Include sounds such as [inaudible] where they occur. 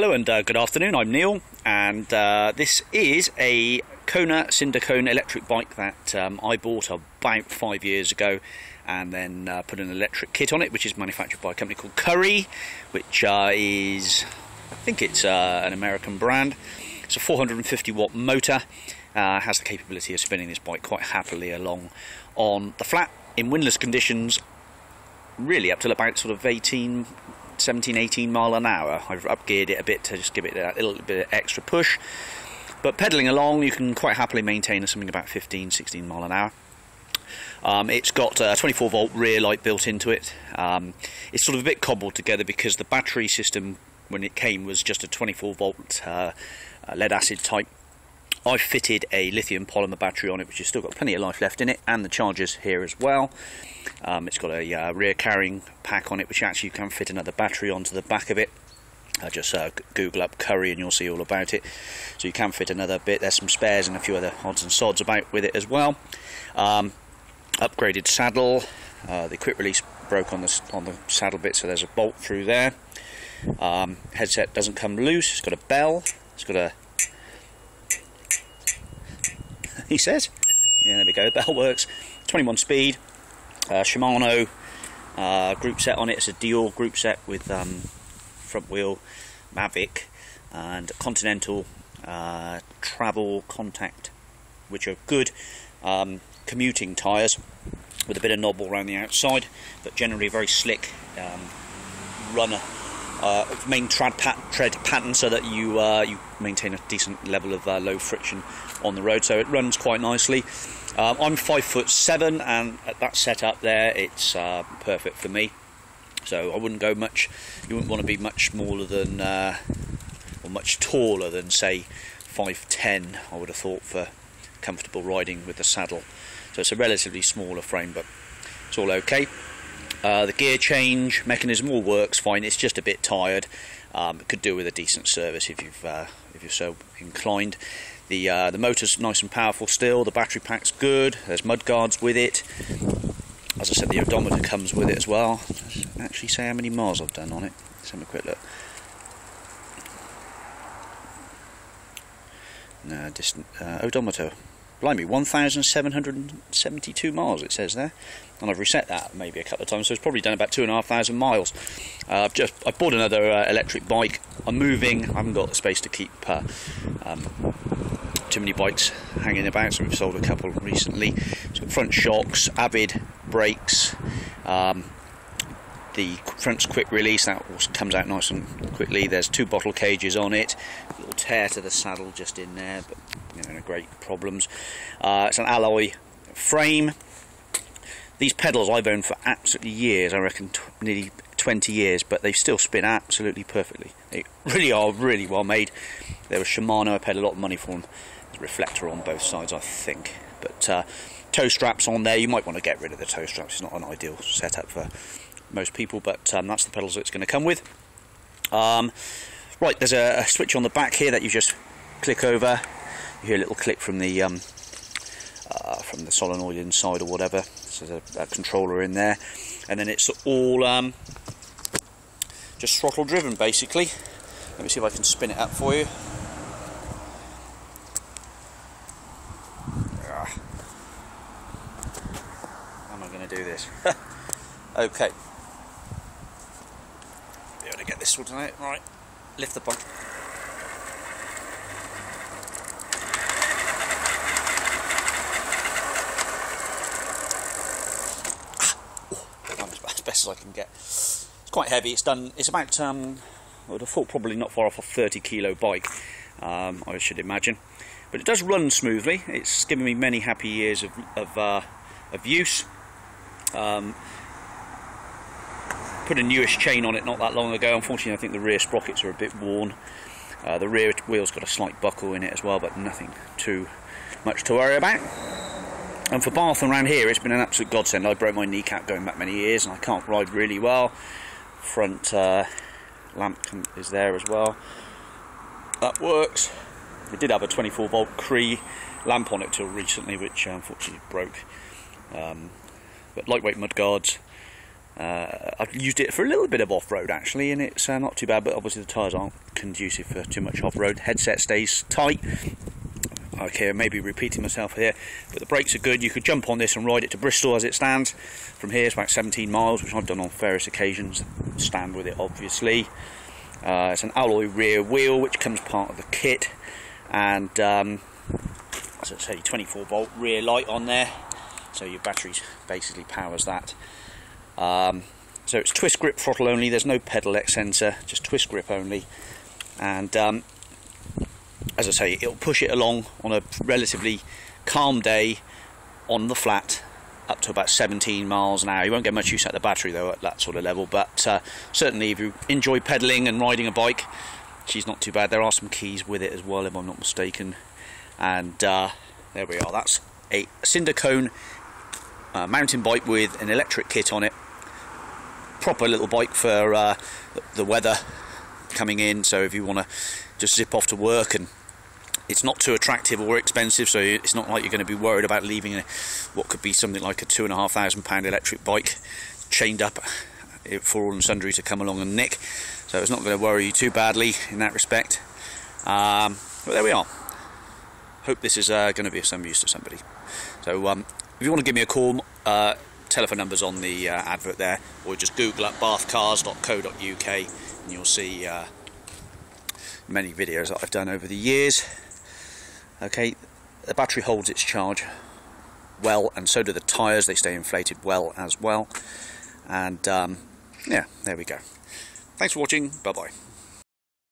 Hello and uh, good afternoon, I'm Neil and uh, this is a Kona Cindercone electric bike that um, I bought about five years ago and then uh, put an electric kit on it which is manufactured by a company called Currie, which uh, is, I think it's uh, an American brand. It's a 450 watt motor, uh, has the capability of spinning this bike quite happily along on the flat in windless conditions really up till about sort of 18 17, 18 mile an hour. I've upgeared it a bit to just give it a little bit of extra push. But pedaling along, you can quite happily maintain something about 15, 16 mile an hour. Um, it's got a 24 volt rear light built into it. Um, it's sort of a bit cobbled together because the battery system when it came was just a 24 volt uh, lead acid type. I've fitted a lithium polymer battery on it which has still got plenty of life left in it and the chargers here as well. Um, it's got a uh, rear carrying pack on it which actually you can fit another battery onto the back of it. Uh, just uh, Google up Currie and you'll see all about it. So you can fit another bit. There's some spares and a few other odds and sods about with it as well. Um, upgraded saddle. Uh, the quick release broke on the on the saddle bit, so there's a bolt through there. Um, headset doesn't come loose. It's got a bell. It's got a. he says, "Yeah, there we go. Bell works. 21 speed uh, Shimano uh, group set on it. It's a Deore group set with um, front wheel Mavic and Continental uh, travel contact, which are good um, commuting tyres with a bit of knobble around the outside, but generally very slick um, runner. Uh, main tread, pat tread pattern so that you uh, you maintain a decent level of uh, low friction on the road. So it runs quite nicely. Um, I'm five foot seven, and at that setup there, it's uh, perfect for me. So I wouldn't go much. You wouldn't want to be much smaller than, uh, or much taller than, say, five ten. I would have thought for comfortable riding with the saddle. So it's a relatively smaller frame, but it's all okay. Uh, the gear change mechanism all works fine. It's just a bit tired. Um, it could do with a decent service if you've uh, if you're so inclined. The uh, the motor's nice and powerful still. The battery pack's good. There's mud guards with it. As I said, the odometer comes with it as well. Let's actually say how many miles I've done on it. Let's have a quick look. No, distant uh, odometer. Blimey, 1,772 miles it says there, and I've reset that maybe a couple of times, so it's probably done about two and a half thousand miles. Uh, I've just I bought another uh, electric bike. I'm moving. I haven't got the space to keep uh, um, too many bikes hanging about, so we've sold a couple recently. It's front shocks, Avid brakes, um, the front's quick release, that comes out nice and quickly. There's two bottle cages on it, tear to the saddle just in there, but you know, no great problems. Uh, it's an alloy frame. These pedals I've owned for absolutely years, I reckon nearly 20 years, but they still spin absolutely perfectly. They really are really well made. They were Shimano, I paid a lot of money for them reflector on both sides, I think. But uh, toe straps on there, you might want to get rid of the toe straps. It's not an ideal setup for most people, but um, that's the pedals it's going to come with. Um, right, there's a, a, switch on the back here that you just click over. You hear a little click from the um, uh, from the solenoid inside or whatever. So there's a, a controller in there, and then it's all um, just throttle driven basically. Let me see if I can spin it up for you. How am I going to do this. [laughs] okay. Be able to get this sorted out. Right, lift the as best as I can get. It's quite heavy. It's done. It's about. Um, I would have thought probably not far off a 30 kilo bike. Um, I should imagine, but it does run smoothly. It's given me many happy years of of, uh, of use. Um, put a newish chain on it not that long ago. Unfortunately, I think the rear sprockets are a bit worn. Uh, the rear wheel's got a slight buckle in it as well, but nothing too much to worry about. And for Bath and around here, it's been an absolute godsend. I broke my kneecap going back many years, and I can't ride really well. Front uh, lamp is there as well. That works. We did have a 24 volt Cree lamp on it till recently, which uh, unfortunately broke. Um, but lightweight mud guards, Uh, I've used it for a little bit of off-road actually, and it's uh, not too bad. But obviously the tyres aren't conducive for too much off-road. Headset stays tight. Okay, maybe repeating myself here, but the brakes are good. You could jump on this and ride it to Bristol as it stands. From here, it's about 17 miles, which I've done on various occasions. Stand with it, obviously. Uh, it's an alloy rear wheel, which comes part of the kit, and um, as I say, 24 volt rear light on there, so your battery basically powers that. Um, so it's twist grip throttle only. There's no pedal X just twist grip only, and um, as I say, it'll push it along on a relatively calm day on the flat up to about 17 miles an hour. You won't get much use out of the battery though at that sort of level, but uh, certainly if you enjoy pedaling and riding a bike, she's not too bad. There are some keys with it as well, if I'm not mistaken. And uh, there we are. That's a Cindercone uh, mountain bike with an electric kit on it. Proper little bike for uh, the weather coming in. So if you want to just zip off to work and it's not too attractive or expensive, so it's not like you're going to be worried about leaving a, what could be something like a two and a half thousand pound electric bike chained up for all and sundry to come along and nick. So it's not going to worry you too badly in that respect. Um, but there we are. Hope this is uh, going to be of some use to somebody. So um, if you want to give me a call, uh, telephone numbers on the uh, advert there, or just Google up bathcars.co.uk and you'll see uh, many videos that I've done over the years. Okay, the battery holds its charge well, and so do the tyres. They stay inflated well as well. And um, yeah, there we go. Thanks for watching. Bye bye.